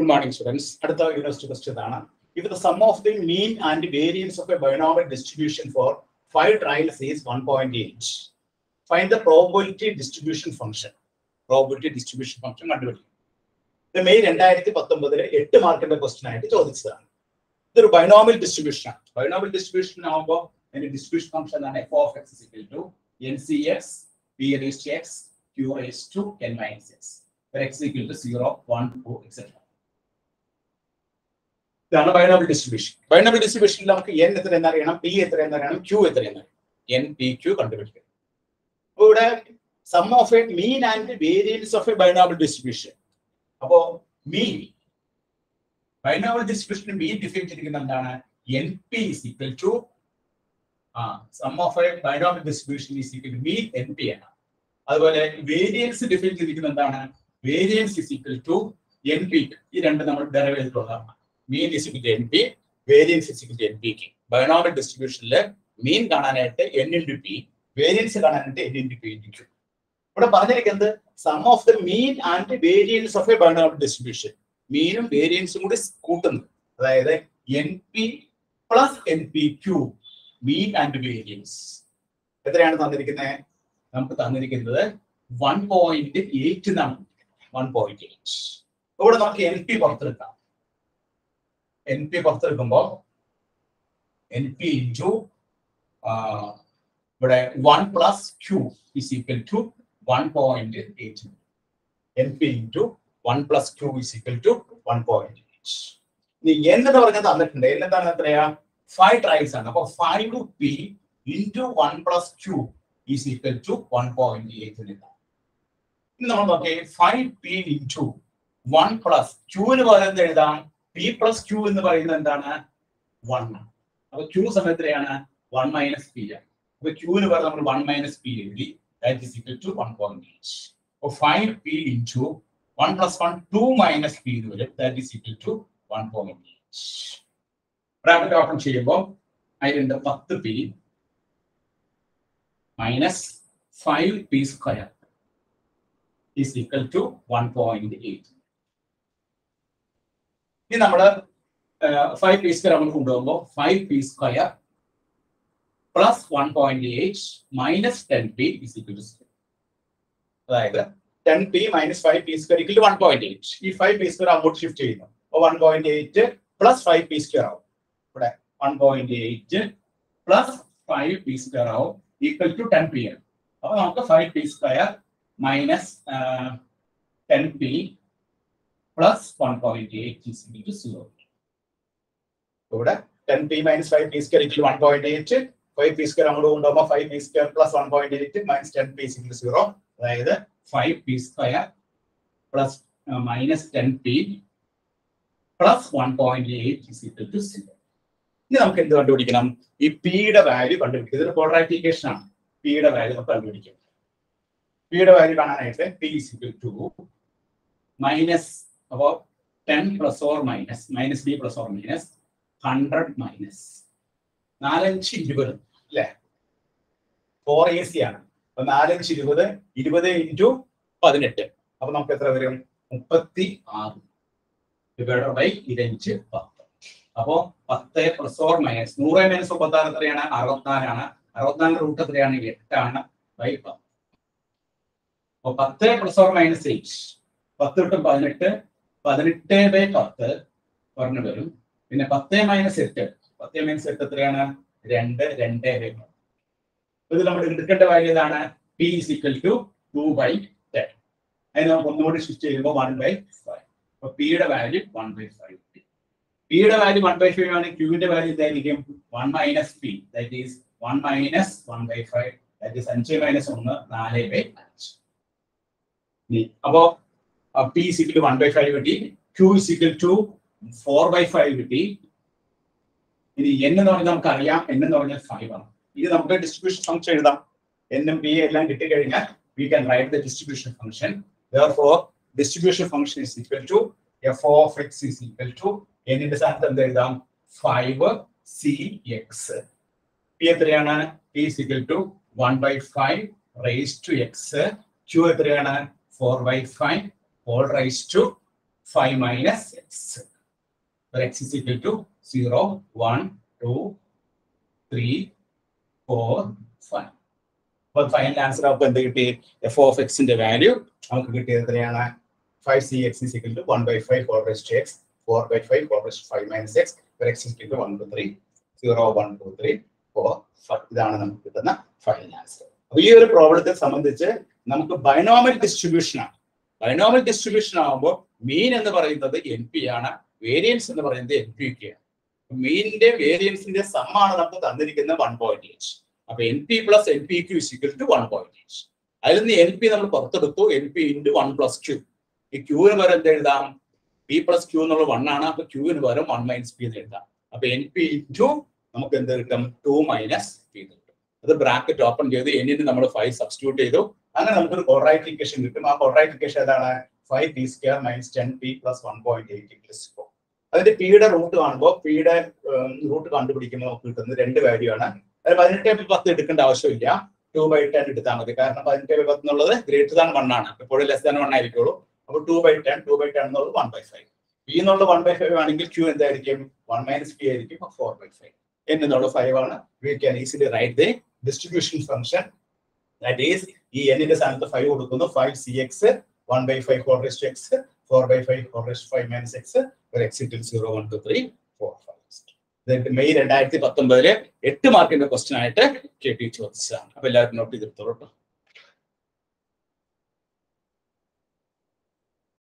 Good morning students അടുത്ത university question ആണ് sum of the mean and variance of a of a binomial distribution for five trials is 1.8 find the probability distribution function. Probability distribution function കണ്ടുപിടിക്കും. ഇത് May രണ്ടായിരത്തി പത്തൊമ്പതിലെ എട്ട് മാർക്കിന്റെ question ആയിട്ട് ചോദിച്ചതാണ്. ഇതൊരു ബൈനോമിയൽ ഡിസ്ട്രിബ്യൂഷൻ ആണ്. ബൈനോമിയൽ ഡിസ്ട്രിബ്യൂഷൻ ആകുമ്പോൾ അതിന്റെ ഡിസ്ട്രിബ്യൂഷൻ ഫംഗ്ഷൻ ആണ് f of x equal to n C x p raise to x q raise to n minus x x equal to zero one two etcetera ഇതാണ് binomial distribution binomial ഡിസ്ട്രിബ്യൂഷനിൽ നമുക്ക് N എത്ര എന്നറിയണം P എത്ര എന്നറിയണം Q എത്ര എന്നറിയണം. N P Q കണ്ടുപിടിക്കണം. അപ്പോൾ ഇവിടെ sum of a mean and variance of a binomial distribution അപ്പോ mean binomial distribution mean define ചെയ്തിരിക്കുന്ന എന്താണ്? N p is equal to ആ sum of a binomial distribution is equal to mean n p ആണ്. അതുപോലെ variance define ചെയ്തിരിക്കുന്ന എന്താണ്? Variance is equal to n p ഈ രണ്ട് നമ്മൾ ഡെറിവേറ്റ് ചെയ്തിട്ടുള്ളതാണ്. Mean is equal to n p variance is equal to n pick binomial ഡിസ്ട്രിബ്യൂഷനിൽ mean കാണാനായിട്ട് n into p variance കാണാനായിട്ട് n into p into q ഇവിടെ പറഞ്ഞിരിക്കുന്നത് sum of the mean and variance of a binomial distribution മീനും വേരിയൻസും കൂടി കൂട്ടുന്നു. അതായത് n p plus n p q mean and variance എത്രയാണ് തന്നിരിക്കുന്നത് നമുക്ക് തന്നിരിക്കുന്നത് വൺ പോയിന്റ് എയ്റ്റ് എന്നാണ് വൺ പോയിന്റ് എയ്റ്റ് ഇവിടെ നമുക്ക് എൻ പി പുറത്തെടുക്കാം. എൻ പി പുറത്തെടുക്കുമ്പോൾ എൻ പി ഇന്റു ഇവിടെ one plus q is equal to one point eight n p into one plus q is equal to one point ഇനി N എന്ന് തന്നിട്ടുണ്ട്. N എത്രയാ? Five tries ആണ്. അപ്പൊ five p into one plus q is equal to one point eight ഇനി നമ്മൾ നോക്കിയേ five p into one plus ക്യൂവിന് പകരം എഴുതാം? പി പ്ലസ് ക്യൂ എന്ന് പറയുന്നത് എന്താണ്? വൺ അപ്പൊ ക്യൂ സമയത്തിലെയാണ് വൺ മൈനസ് പി ആണ് അപ്പൊ ക്യൂന്ന് പറഞ്ഞാൽ നമ്മൾ വൺ മൈനസ് പി എഴുതി. ഫൈവ് പി ഓപ്പൺ ചെയ്യുമ്പോൾ അതിലുണ്ട് പത്ത് p minus five p square is equal to one point eight ഇനി നമ്മൾ ഫൈവ് പി സ്ക്വയർ നമ്മൾ കൊണ്ടുപോകുമ്പോൾ five p square plus one point eight minus ten p is equal to അതായത് ten p minus five p square equal to one point eight ഈ five P square അങ്ങോട്ട് shift ചെയ്യുന്നു. അപ്പോൾ one point eight plus five p square ആവും. ഇവിടെ one point eight plus five p square ആവും equal to ten P ആണ്. അപ്പോൾ നമുക്ക് five p square minus ten p point eight is equal to zero ഇവിടെ ten p minus five p square equal one point eight five അങ്ങോട്ട് കൊണ്ടുപോകുമ്പോൾ five p square plus one point eight minus ten p equal zero അതായത് five p square plus minus ten p plus one point eight is equal to ഇനി നമുക്ക് എന്ത് കണ്ടുപിടിക്കണം? ഈ പിയുടെ value കണ്ടുപിടിക്കും ഇതൊരു പോളറൈറ്റിക്കേഷൻ ആണ്. പിയുടെ വാല്യൂ നമുക്ക് കണ്ടുപിടിക്കും. പിയുടെ വാല്യൂ കാണാനായിട്ട് p is equal to minus അപ്പോൾ ten plus or minus minus B plus or minus hundred minus. നാലഞ്ച് ഇരുപത് അല്ലേ? ഫോർ എ സി ആണ്. അപ്പൊ നാലഞ്ച് ഇരുപത് ഇരുപത് ഇന്റു പതിനെട്ട്. അപ്പൊ നമുക്ക് എത്ര വരും? മുപ്പത്തി ആറ്. ഡിവൈഡ് ബൈ ഇരഞ്ച് പത്ത്. അപ്പോ പത്ത് പ്ലസ് ഓർ മൈനസ് നൂറ് മൈനസ് മുപ്പത്തി ആറ് എത്രയാണ്? അറുപത്തിനാലാണ്. അറുപത്തിനാല് റൂട്ട് എത്രയാണ്? എട്ടാണ് ബൈ പത്ത്. അപ്പൊ പത്ത് പ്ലസ് ഓർ മൈനസ് എയ്റ്റ് പത്ത് തൊട്ട് പതിനെട്ട് പതിനെട്ട് ബൈ പത്ത് പറഞ്ഞു വരും. പിന്നെ പത്ത് മൈനസ് എട്ട്. പത്ത് മൈനസ് എട്ട് എത്രയാണ്? രണ്ട് രണ്ട് ബൈ പത്ത്. ഇത് നമ്മൾ എടുക്കേണ്ട വാല്യൂ ഏതാണ്? P is equal to two by ten അതിന് നമുക്ക് ഒന്നുകൂടി സ്വിച്ച് ചെയ്യുമ്പോൾ വൺ ബൈ ഫൈവ് അപ്പൊ പിയുടെ വാല്യൂ വൺ ബൈ ഫൈവ് പിയുടെ വാല്യൂ വൺ ബൈ ഫൈവ് ആണ് ക്യൂവിന്റെ വാല്യൂ എന്തായിരിക്കും? One minus p that is one minus one by five that is അഞ്ച് മൈനസ് ഒന്ന് നാല് ബൈ അഞ്ച്. അപ്പോ p equal to one by five കിട്ടി. Q equal to four by five കിട്ടി. ഇനി എൻ എന്ന് പറഞ്ഞാൽ നമുക്ക് അറിയാം എൻ എന്ന് പറഞ്ഞാൽ ഫൈവ് ആണ്. ഇത് നമുക്ക് ഡിസ്ട്രിബ്യൂഷൻ ഫംഗ്ഷൻ എഴുതാം. എന്നും പി എല്ലാം കിട്ടിക്കഴിഞ്ഞാൽ we can write the distribution function therefore distribution function is equal to f of x is equal to എന്നിന്റെ സ്ഥാനത്ത് എന്ത് എഴുതാം? ഫൈവ് സി എക്സ് പി എത്രയാണ്? P equal to one by five raise to x q എത്രയാണ്? Four by five whole raise to five minus x x is equal to zero one two three four five അപ്പൊ final answer നമുക്ക് എന്ത് കിട്ടി? F of എക്സിന്റെ value നമുക്ക് കിട്ടിയത് എത്രയാണ്? Five C x is equal to one by five four raise to x four by five four raise five minus x x is equal to one two three zero one two three four five ഇതാണ് നമുക്ക് കിട്ടുന്ന final answer അപ്പൊ ഈ ഒരു പ്രോബ്ലത്തെ സംബന്ധിച്ച് നമുക്ക് binomial distribution ആണ്. ബൈനോമൽ ഡിസ്ട്രിബ്യൂഷൻ ആകുമ്പോൾ മീൻ എന്ന് പറയുന്നത് എൻ പി ആണ്. വേരിയൻസ് എന്ന് പറയുന്നത് എൻ പി കെ ആണ്. മീനിന്റെ വേരിയൻസിന്റെ സമ്മാണ് നമുക്ക് തന്നിരിക്കുന്ന വൺ പോയിന്റ് എച്ച് അപ്പൊ N P plus N P Q is equal to one point H അതിൽ നിന്ന് എൻ പി നമ്മൾ പുറത്തെടുത്തു. N P into one plus Q ഈ ക്യൂവിന് പകരം എന്ത് എഴുതാം? പി പ്ലസ് ക്യൂ എന്നുള്ള വൺ ആണ്. അപ്പൊ ക്യൂവിന് പകരം വൺ മൈനസ് പി എന്ന് എഴുതാം. അപ്പൊ എൻ പി ഇന്റു നമുക്ക് എന്ത് കിട്ടും? ടു മൈനസ് പി എന്ന് കിട്ടും. അത് ബ്രാക്കറ്റ് ഓപ്പൺ ചെയ്ത് എന്നിന് നമ്മൾ ഫൈവ് സബ്സ്റ്റിറ്റ്യൂട്ട് ചെയ്തു. അങ്ങനെ നമുക്കൊരു കോറൈറ്റിക്കേഷൻ കിട്ടും. ആ കോറൈറ്റിക്കേഷൻ ഏതാണ്? Five P square minus ten P plus one point eight plus four അതിന്റെ പിയുടെ റൂട്ട് കാണുമ്പോൾ പിയുടെ റൂട്ട് കണ്ടുപിടിക്കുമ്പോൾ നമുക്ക് കിട്ടുന്നത് രണ്ട് വാല്യൂ ആണ്. അതായത് പതിനെട്ട് ബൈ പത്ത് എടുക്കേണ്ട ആവശ്യമില്ല. ടു ബൈ ടെൻ എടുത്താൽ മതി. കാരണം പതിനെട്ട് ബൈ പത്ത് എന്നുള്ളത് ഗ്രേറ്റർ ദാൻ വൺ ആണ്. എപ്പോഴും ലെസ് ദാൻ വൺ ആയിരിക്കുള്ളൂ. അപ്പോൾ two by ten two by ten എന്നുള്ളത് വൺ ബൈ ഫൈവ് പി എന്നുള്ള വൺ ബൈ ഫൈവ് ആണെങ്കിൽ ക്യൂ എന്തായിരിക്കും? വൺ മൈനസ് പി ആയിരിക്കും. ഫോർ ബൈ ഫൈവ് എന്നുള്ള ഫൈവ് ആണ്. We can easily write the distribution function that is ഈ എന്നിന്റെ സ്ഥാനത്ത് ഫൈവ് കൊടുക്കുന്നു. Five C X one by five four rest X four by five four rest five minus X ഒരു എക്സിറ്റിൽ zero one two three four five May രണ്ടായിരത്തി പത്തൊമ്പതിലെ എട്ട് മാർക്കിന്റെ question ആയിട്ട് കെ ടി ചോദിച്ചതാണ്. അപ്പൊ എല്ലാവരും നോട്ട് ചെയ്തെടുത്തോളൂ